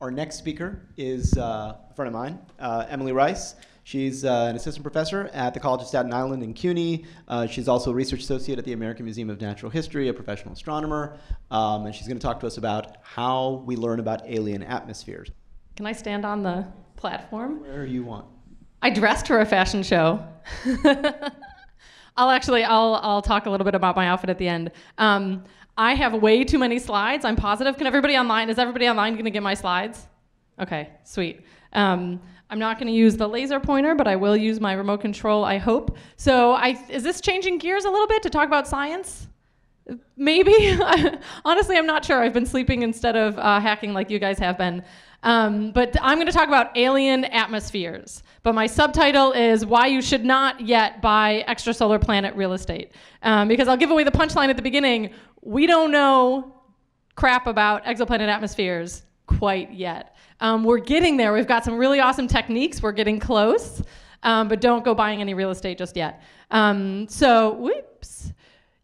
Our next speaker is uh, a friend of mine, uh, Emily Rice. She's uh, an assistant professor at the College of Staten Island in CUNY. Uh, she's also a research associate at the American Museum of Natural History, a professional astronomer. Um, and she's going to talk to us about how we learn about alien atmospheres. Can I stand on the platform? Where you want. I dressed for a fashion show. I'll actually I'll I'll talk a little bit about my outfit at the end. Um, I have way too many slides. I'm positive. Can everybody online? Is everybody online going to get my slides? Okay, sweet. Um, I'm not going to use the laser pointer, but I will use my remote control. I hope. So, I is this changing gears a little bit to talk about science? Maybe. Honestly, I'm not sure. I've been sleeping instead of uh, hacking like you guys have been. Um, but I'm going to talk about alien atmospheres. But my subtitle is Why You Should Not Yet Buy Extrasolar Planet Real Estate. Um, because I'll give away the punchline at the beginning. We don't know crap about exoplanet atmospheres quite yet. Um, we're getting there. We've got some really awesome techniques. We're getting close. Um, but don't go buying any real estate just yet. Um, so, whoops.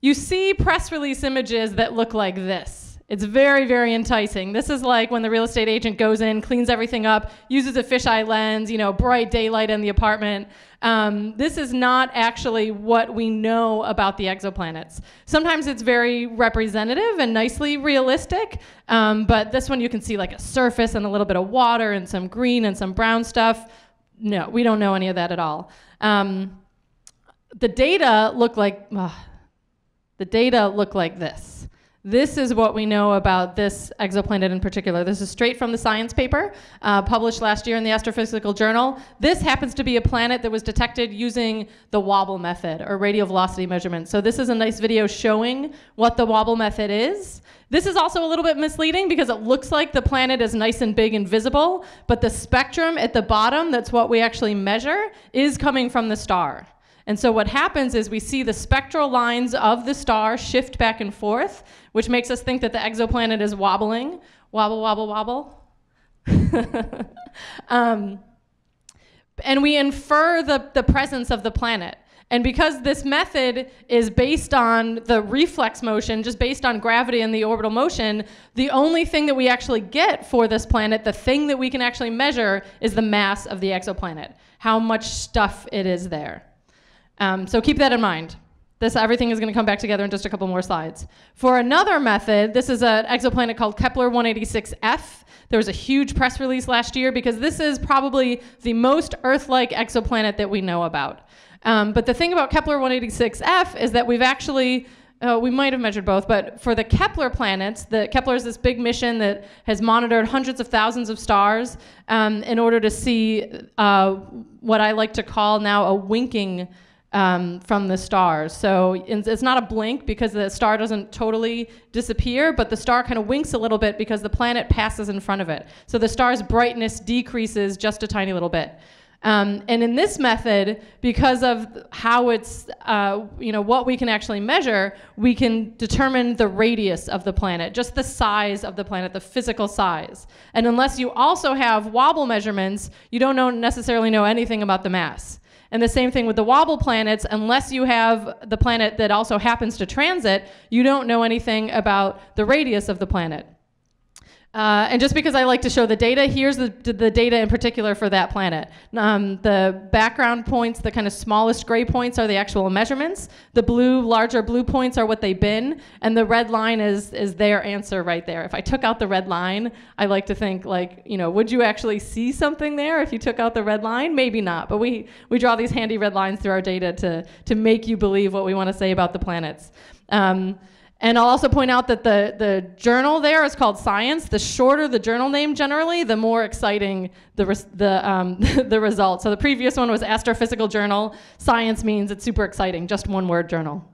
You see press release images that look like this. It's very, very enticing. This is like when the real estate agent goes in, cleans everything up, uses a fisheye lens, you know, bright daylight in the apartment. Um, this is not actually what we know about the exoplanets. Sometimes it's very representative and nicely realistic, um, but this one you can see like a surface and a little bit of water and some green and some brown stuff. No, we don't know any of that at all. Um, the data look like, the data look like this. This is what we know about this exoplanet in particular. This is straight from the science paper uh, published last year in the Astrophysical Journal. This happens to be a planet that was detected using the wobble method or radial velocity measurement. So this is a nice video showing what the wobble method is. This is also a little bit misleading because it looks like the planet is nice and big and visible, but the spectrum at the bottom, that's what we actually measure, is coming from the star. And so what happens is we see the spectral lines of the star shift back and forth, which makes us think that the exoplanet is wobbling. Wobble, wobble, wobble. um, and we infer the, the presence of the planet. And because this method is based on the reflex motion, just based on gravity and the orbital motion, the only thing that we actually get for this planet, the thing that we can actually measure, is the mass of the exoplanet, how much stuff it is there. Um, so keep that in mind. This everything is going to come back together in just a couple more slides. For another method, this is an exoplanet called Kepler 186f. There was a huge press release last year because this is probably the most Earth-like exoplanet that we know about. Um, but the thing about Kepler 186f is that we've actually uh, we might have measured both, but for the Kepler planets, the Kepler is this big mission that has monitored hundreds of thousands of stars um, in order to see uh, what I like to call now a winking um, from the stars. So it's not a blink because the star doesn't totally disappear, but the star kind of winks a little bit because the planet passes in front of it. So the star's brightness decreases just a tiny little bit. Um, and in this method, because of how it's, uh, you know, what we can actually measure, we can determine the radius of the planet, just the size of the planet, the physical size. And unless you also have wobble measurements, you don't know, necessarily know anything about the mass. And the same thing with the wobble planets, unless you have the planet that also happens to transit, you don't know anything about the radius of the planet. Uh, and just because I like to show the data, here's the, the data in particular for that planet. Um, the background points, the kind of smallest gray points are the actual measurements. The blue, larger blue points are what they've been. And the red line is, is their answer right there. If I took out the red line, I like to think like, you know, would you actually see something there if you took out the red line? Maybe not. But we, we draw these handy red lines through our data to, to make you believe what we want to say about the planets. Um, and I'll also point out that the, the journal there is called Science. The shorter the journal name generally, the more exciting the, res- the, um, the result. So the previous one was Astrophysical Journal. Science means it's super exciting, just one word journal.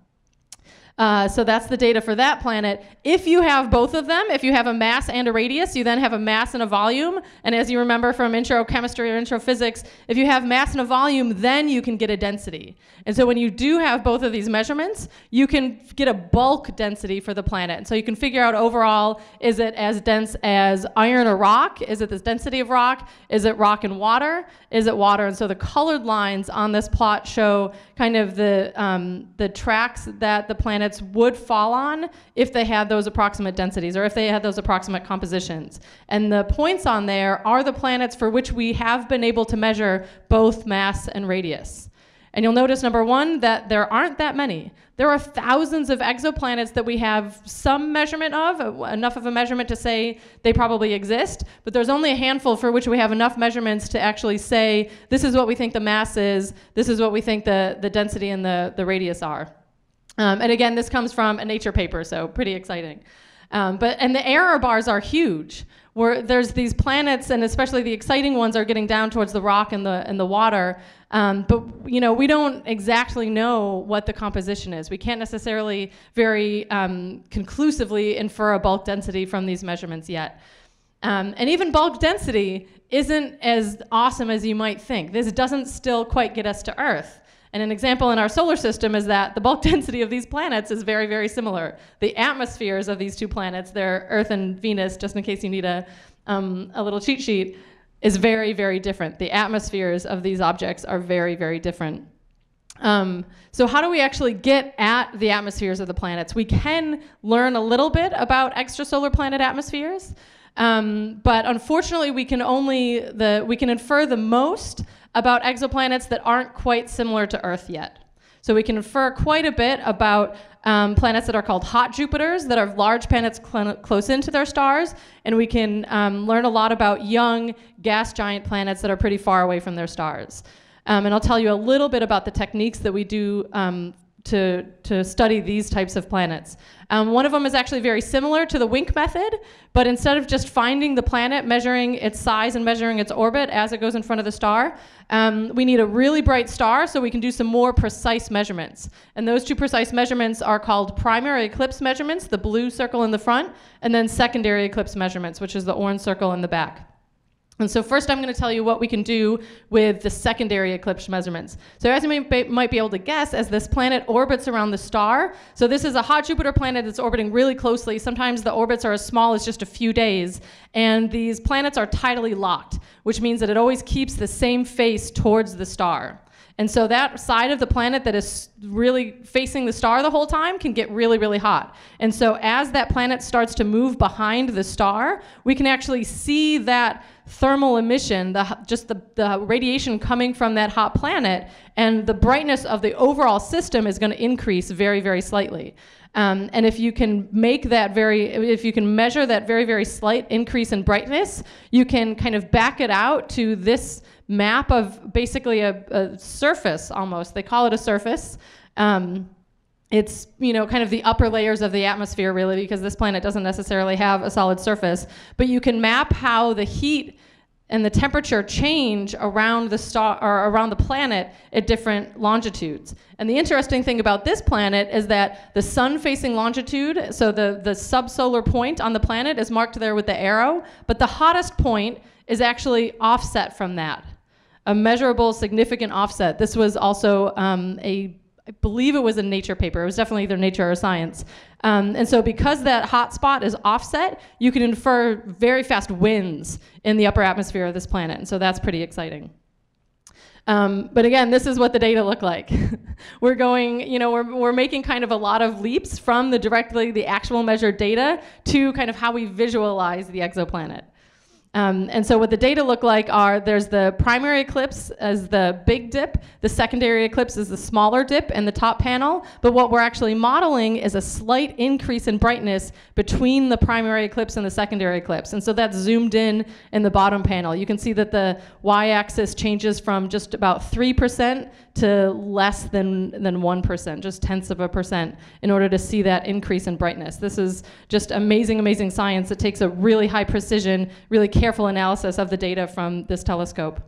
Uh, so that's the data for that planet. If you have both of them, if you have a mass and a radius, you then have a mass and a volume. And as you remember from intro chemistry or intro physics, if you have mass and a volume, then you can get a density. And so when you do have both of these measurements, you can get a bulk density for the planet. And so you can figure out overall, is it as dense as iron or rock? Is it this density of rock? Is it rock and water? Is it water? And so the colored lines on this plot show kind of the, um, the tracks that the planet planets would fall on if they had those approximate densities or if they had those approximate compositions. And the points on there are the planets for which we have been able to measure both mass and radius. And you'll notice, number one, that there aren't that many. There are thousands of exoplanets that we have some measurement of, enough of a measurement to say they probably exist, but there's only a handful for which we have enough measurements to actually say this is what we think the mass is, this is what we think the, the density and the, the radius are. Um, and again, this comes from a nature paper, so pretty exciting. Um, but and the error bars are huge. Where there's these planets, and especially the exciting ones, are getting down towards the rock and the and the water. Um, but you know, we don't exactly know what the composition is. We can't necessarily very um, conclusively infer a bulk density from these measurements yet. Um, and even bulk density isn't as awesome as you might think. This doesn't still quite get us to Earth. And an example in our solar system is that the bulk density of these planets is very, very similar. The atmospheres of these two planets, they're Earth and Venus, just in case you need a, um, a little cheat sheet, is very, very different. The atmospheres of these objects are very, very different. Um, so how do we actually get at the atmospheres of the planets? We can learn a little bit about extrasolar planet atmospheres, um, but unfortunately we can only the we can infer the most about exoplanets that aren't quite similar to Earth yet. So we can infer quite a bit about um, planets that are called hot Jupiters, that are large planets cl close into their stars, and we can um, learn a lot about young gas giant planets that are pretty far away from their stars. Um, and I'll tell you a little bit about the techniques that we do um, to, to study these types of planets. Um, one of them is actually very similar to the Wink method, but instead of just finding the planet, measuring its size and measuring its orbit as it goes in front of the star, um, we need a really bright star so we can do some more precise measurements. And those two precise measurements are called primary eclipse measurements, the blue circle in the front, and then secondary eclipse measurements, which is the orange circle in the back. And so first I'm going to tell you what we can do with the secondary eclipse measurements. So as you may, might be able to guess, as this planet orbits around the star, so this is a hot Jupiter planet that's orbiting really closely. Sometimes the orbits are as small as just a few days. And these planets are tidally locked, which means that it always keeps the same face towards the star. And so that side of the planet that is really facing the star the whole time can get really, really hot. And so as that planet starts to move behind the star, we can actually see that thermal emission, the, just the, the radiation coming from that hot planet, and the brightness of the overall system is going to increase very, very slightly. Um, and if you can make that very, if you can measure that very, very slight increase in brightness, you can kind of back it out to this map of basically a, a surface almost. They call it a surface. Um, it's you know kind of the upper layers of the atmosphere really because this planet doesn't necessarily have a solid surface but you can map how the heat and the temperature change around the star or around the planet at different longitudes. And the interesting thing about this planet is that the sun facing longitude, so the, the subsolar point on the planet is marked there with the arrow, but the hottest point is actually offset from that. A measurable significant offset. This was also um, a I believe it was a Nature paper. It was definitely either Nature or Science. Um, and so because that hot spot is offset, you can infer very fast winds in the upper atmosphere of this planet. And so that's pretty exciting. Um, but again, this is what the data look like. we're going, you know, we're, we're making kind of a lot of leaps from the directly the actual measured data to kind of how we visualize the exoplanet. Um, and so what the data look like are there's the primary eclipse as the big dip, the secondary eclipse is the smaller dip in the top panel, but what we're actually modeling is a slight increase in brightness between the primary eclipse and the secondary eclipse. And so that's zoomed in in the bottom panel. You can see that the y-axis changes from just about 3% to less than, than 1%, just tenths of a percent, in order to see that increase in brightness. This is just amazing, amazing science. It takes a really high precision, really careful analysis of the data from this telescope.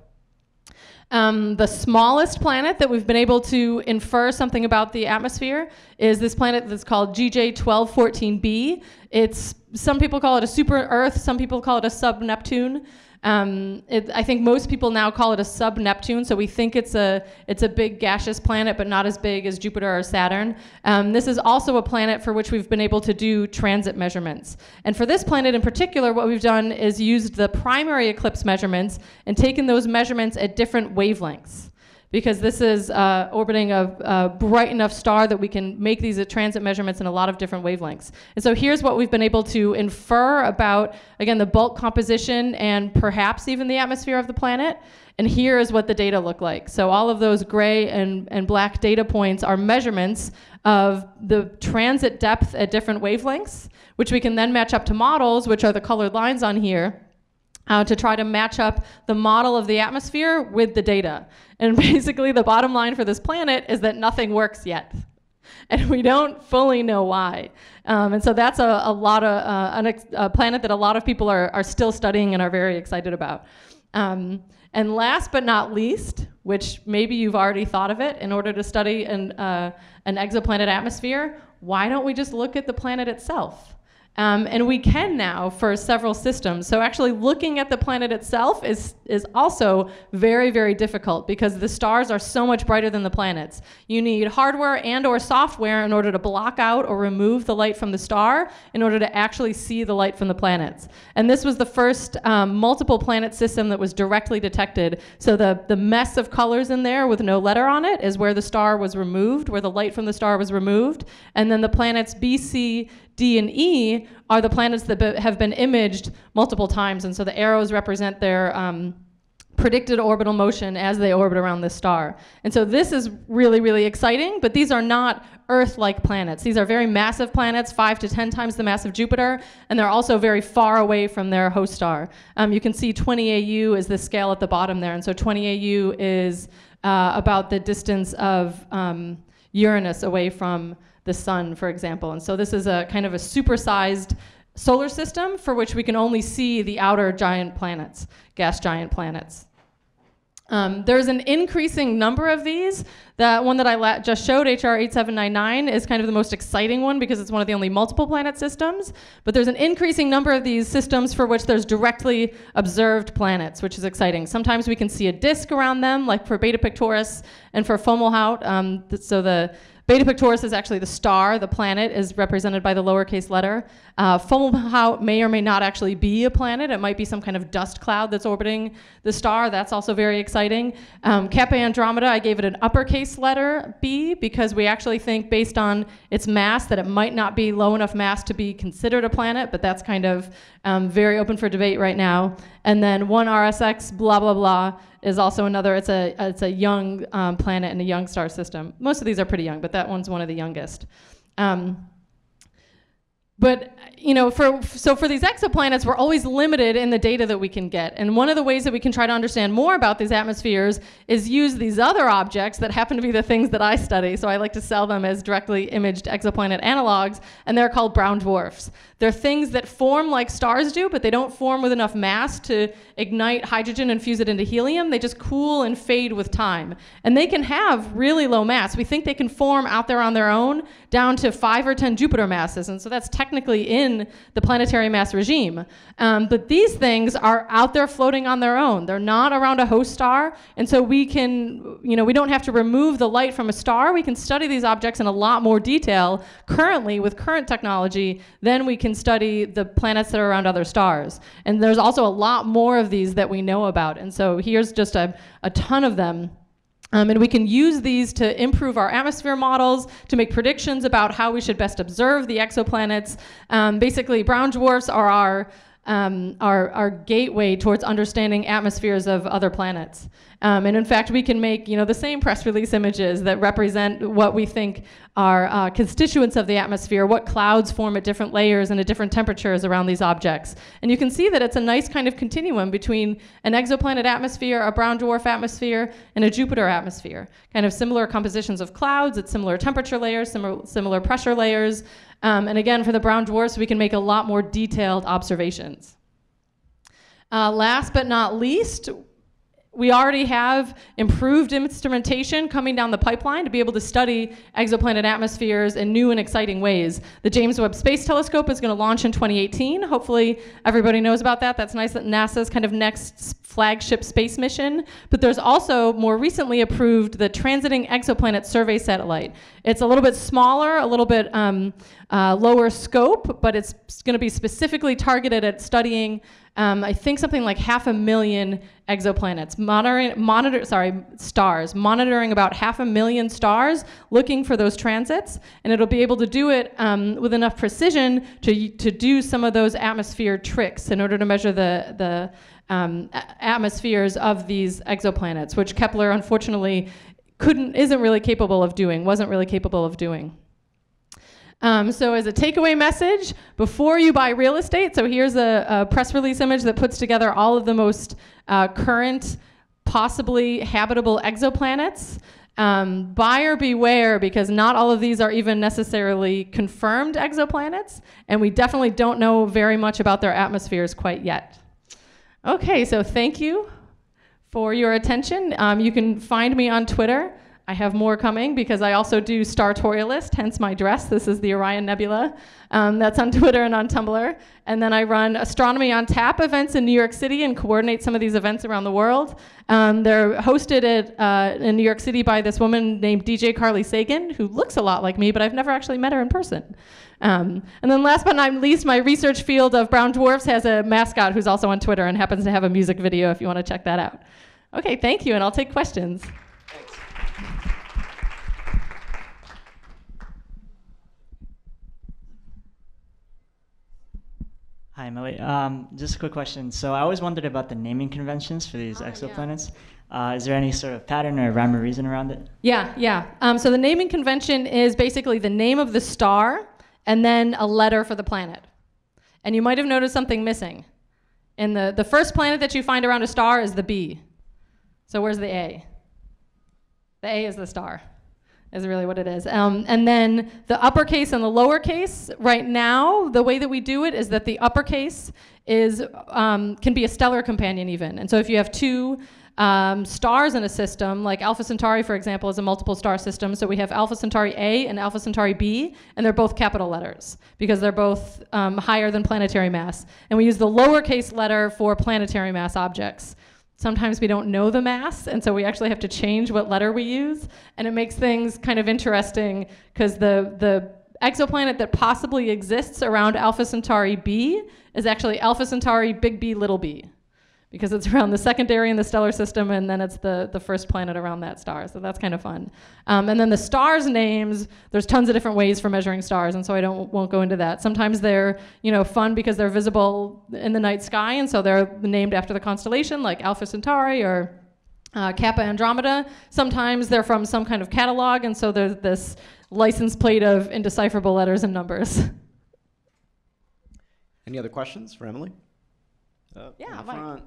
Um, the smallest planet that we've been able to infer something about the atmosphere is this planet that's called GJ 1214b. It's some people call it a super Earth, some people call it a sub Neptune. Um, it, I think most people now call it a sub-Neptune, so we think it's a, it's a big gaseous planet, but not as big as Jupiter or Saturn. Um, this is also a planet for which we've been able to do transit measurements. And for this planet in particular, what we've done is used the primary eclipse measurements and taken those measurements at different wavelengths because this is uh, orbiting a, a bright enough star that we can make these uh, transit measurements in a lot of different wavelengths. And so here's what we've been able to infer about, again, the bulk composition and perhaps even the atmosphere of the planet. And here is what the data look like. So all of those gray and, and black data points are measurements of the transit depth at different wavelengths, which we can then match up to models, which are the colored lines on here, uh, to try to match up the model of the atmosphere with the data. And basically, the bottom line for this planet is that nothing works yet. And we don't fully know why. Um, and so that's a, a lot of uh, a planet that a lot of people are, are still studying and are very excited about. Um, and last but not least, which maybe you've already thought of it in order to study an, uh, an exoplanet atmosphere, why don't we just look at the planet itself? Um, and we can now for several systems. So actually looking at the planet itself is, is also very, very difficult because the stars are so much brighter than the planets. You need hardware and or software in order to block out or remove the light from the star in order to actually see the light from the planets. And this was the first um, multiple planet system that was directly detected. So the, the mess of colors in there with no letter on it is where the star was removed, where the light from the star was removed. And then the planets B, C, D and E are the planets that be, have been imaged multiple times, and so the arrows represent their um, predicted orbital motion as they orbit around this star. And so this is really, really exciting, but these are not Earth-like planets. These are very massive planets, five to 10 times the mass of Jupiter, and they're also very far away from their host star. Um, you can see 20 AU is the scale at the bottom there, and so 20 AU is uh, about the distance of um, Uranus away from the sun, for example. And so this is a kind of a supersized solar system for which we can only see the outer giant planets, gas giant planets. Um, there's an increasing number of these. The one that I just showed, HR 8799, is kind of the most exciting one because it's one of the only multiple planet systems. But there's an increasing number of these systems for which there's directly observed planets, which is exciting. Sometimes we can see a disk around them, like for Beta Pictoris and for Fomalhaut. Um, so the Beta Pictoris is actually the star. The planet is represented by the lowercase letter. Uh, Fomalhaut may or may not actually be a planet. It might be some kind of dust cloud that's orbiting the star. That's also very exciting. Um, Kappa Andromeda, I gave it an uppercase letter B because we actually think based on its mass that it might not be low enough mass to be considered a planet, but that's kind of um, very open for debate right now. And then 1 RSX, blah, blah, blah, is also another, it's a, it's a young um, planet and a young star system. Most of these are pretty young, but that one's one of the youngest. Um, but you know, for so for these exoplanets, we're always limited in the data that we can get. And one of the ways that we can try to understand more about these atmospheres is use these other objects that happen to be the things that I study. So I like to sell them as directly imaged exoplanet analogs, and they're called brown dwarfs. They're things that form like stars do, but they don't form with enough mass to ignite hydrogen and fuse it into helium. They just cool and fade with time. And they can have really low mass. We think they can form out there on their own down to five or 10 Jupiter masses. And so that's technically in the planetary mass regime. Um, but these things are out there floating on their own. They're not around a host star. And so we can, you know, we don't have to remove the light from a star. We can study these objects in a lot more detail currently with current technology than we can study the planets that are around other stars. And there's also a lot more of these that we know about. And so here's just a, a ton of them. Um, and we can use these to improve our atmosphere models, to make predictions about how we should best observe the exoplanets. Um, basically, brown dwarfs are our um, our, our gateway towards understanding atmospheres of other planets. Um, and in fact, we can make you know, the same press release images that represent what we think are uh, constituents of the atmosphere, what clouds form at different layers and at different temperatures around these objects. And you can see that it's a nice kind of continuum between an exoplanet atmosphere, a brown dwarf atmosphere, and a Jupiter atmosphere. Kind of similar compositions of clouds at similar temperature layers, similar, similar pressure layers, um, and again, for the brown dwarfs, we can make a lot more detailed observations. Uh, last but not least, we already have improved instrumentation coming down the pipeline to be able to study exoplanet atmospheres in new and exciting ways. The James Webb Space Telescope is going to launch in 2018. Hopefully, everybody knows about that. That's nice that NASA's kind of next flagship space mission, but there's also more recently approved the Transiting Exoplanet Survey Satellite. It's a little bit smaller, a little bit um, uh, lower scope, but it's going to be specifically targeted at studying, um, I think, something like half a million exoplanets, monitoring, monitor, sorry, stars, monitoring about half a million stars, looking for those transits, and it'll be able to do it um, with enough precision to, to do some of those atmosphere tricks in order to measure the, the um, atmospheres of these exoplanets, which Kepler unfortunately couldn't, isn't really capable of doing, wasn't really capable of doing. Um, so as a takeaway message, before you buy real estate, so here's a, a press release image that puts together all of the most uh, current, possibly habitable exoplanets. Um, buyer beware because not all of these are even necessarily confirmed exoplanets, and we definitely don't know very much about their atmospheres quite yet. Okay, so thank you for your attention. Um, you can find me on Twitter. I have more coming because I also do Star Startorialist, hence my dress. This is the Orion Nebula. Um, that's on Twitter and on Tumblr. And then I run Astronomy on Tap events in New York City and coordinate some of these events around the world. Um, they're hosted at, uh, in New York City by this woman named DJ Carly Sagan, who looks a lot like me, but I've never actually met her in person. Um, and then last but not least, my research field of brown dwarfs has a mascot who's also on Twitter and happens to have a music video if you want to check that out. Okay, thank you, and I'll take questions. Hi, Emily. Um, just a quick question. So I always wondered about the naming conventions for these Oh, yeah. exoplanets. Uh, is there any sort of pattern or rhyme or reason around it? Yeah, yeah. Um, so the naming convention is basically the name of the star and then a letter for the planet. And you might have noticed something missing. In the, the first planet that you find around a star is the B. So where's the A? The A is the star, is really what it is. Um, and then the uppercase and the lowercase, right now, the way that we do it is that the uppercase is, um, can be a stellar companion even. And so if you have two um, stars in a system, like Alpha Centauri, for example, is a multiple star system. So we have Alpha Centauri A and Alpha Centauri B, and they're both capital letters because they're both um, higher than planetary mass. And we use the lowercase letter for planetary mass objects. Sometimes we don't know the mass, and so we actually have to change what letter we use, and it makes things kind of interesting because the the exoplanet that possibly exists around Alpha Centauri B is actually Alpha Centauri Big B Little b because it's around the secondary in the stellar system, and then it's the, the first planet around that star. So that's kind of fun. Um, and then the stars' names, there's tons of different ways for measuring stars, and so I don't won't go into that. Sometimes they're you know fun because they're visible in the night sky, and so they're named after the constellation, like Alpha Centauri or uh, Kappa Andromeda. Sometimes they're from some kind of catalog, and so there's this license plate of indecipherable letters and numbers. Any other questions for Emily? Uh, Yeah, Mike.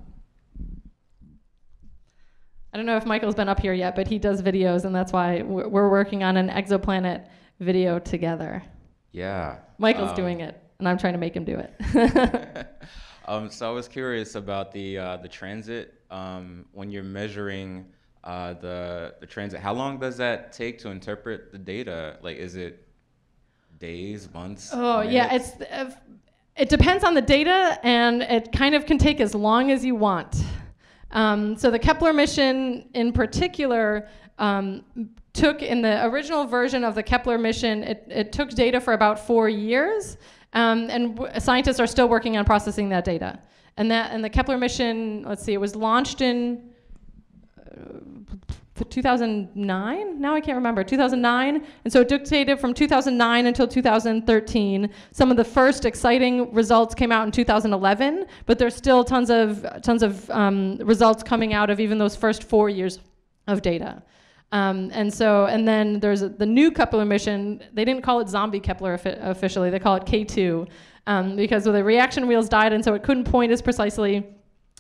I don't know if Michael's been up here yet, but he does videos, and that's why we're working on an exoplanet video together. Yeah. Michael's um, doing it, and I'm trying to make him do it. um, so I was curious about the uh, the transit. Um, when you're measuring uh, the the transit, how long does that take to interpret the data? Like, is it days, months? oh yeah, it's uh, it depends on the data, and it kind of can take as long as you want. Um, so the Kepler mission, in particular, um, took in the original version of the Kepler mission, it, it took data for about four years, um, and scientists are still working on processing that data. And that and the Kepler mission, let's see, it was launched in uh, 2009. Now I can't remember 2009, and so it dictated from 2009 until 2013. Some of the first exciting results came out in 2011, but there's still tons of tons of um, results coming out of even those first four years of data. Um, and so, and then there's a, the new Kepler mission. They didn't call it Zombie Kepler offi- officially. They call it K2 um, because the reaction wheels died, and so it couldn't point as precisely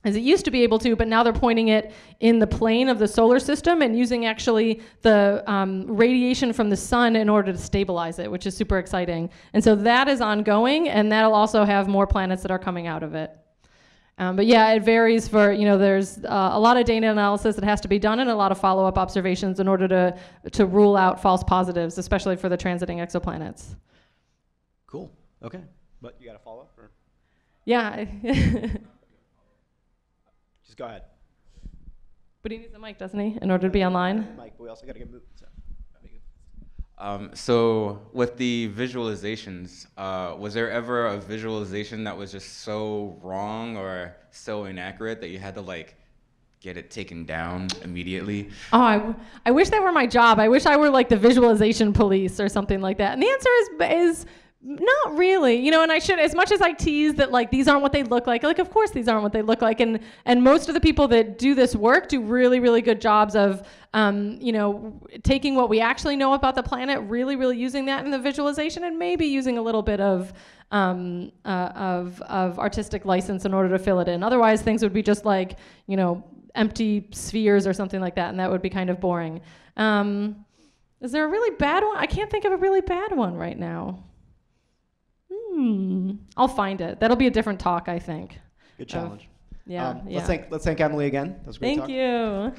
as it used to be able to, but now they're pointing it in the plane of the solar system and using actually the um, radiation from the sun in order to stabilize it, which is super exciting. And so that is ongoing, and that'll also have more planets that are coming out of it. Um, but yeah, it varies for, you know, there's uh, a lot of data analysis that has to be done and a lot of follow up observations in order to, to rule out false positives, especially for the transiting exoplanets. Cool. Okay. But you got a follow up? Yeah. Just go ahead. But he needs a mic, doesn't he, in order to be online? Mike, but we also got to get moved. So. Um, so with the visualizations, uh, was there ever a visualization that was just so wrong or so inaccurate that you had to like get it taken down immediately? Oh, I, w- I wish that were my job. I wish I were like the visualization police or something like that. And the answer is is not really. You know, and I should as much as I tease that like these aren't what they look like. Like of course these aren't what they look like. And and most of the people that do this work do really really good jobs of um, you know, taking what we actually know about the planet, really really using that in the visualization and maybe using a little bit of um, uh, of of artistic license in order to fill it in. Otherwise things would be just like, you know, empty spheres or something like that, and that would be kind of boring. Um, is there a really bad one? I can't think of a really bad one right now. Hmm. I'll find it. That'll be a different talk, I think. Good challenge. Yeah. Um, yeah. Let's thank let's thank Emily again. That was a great Thank talk. you.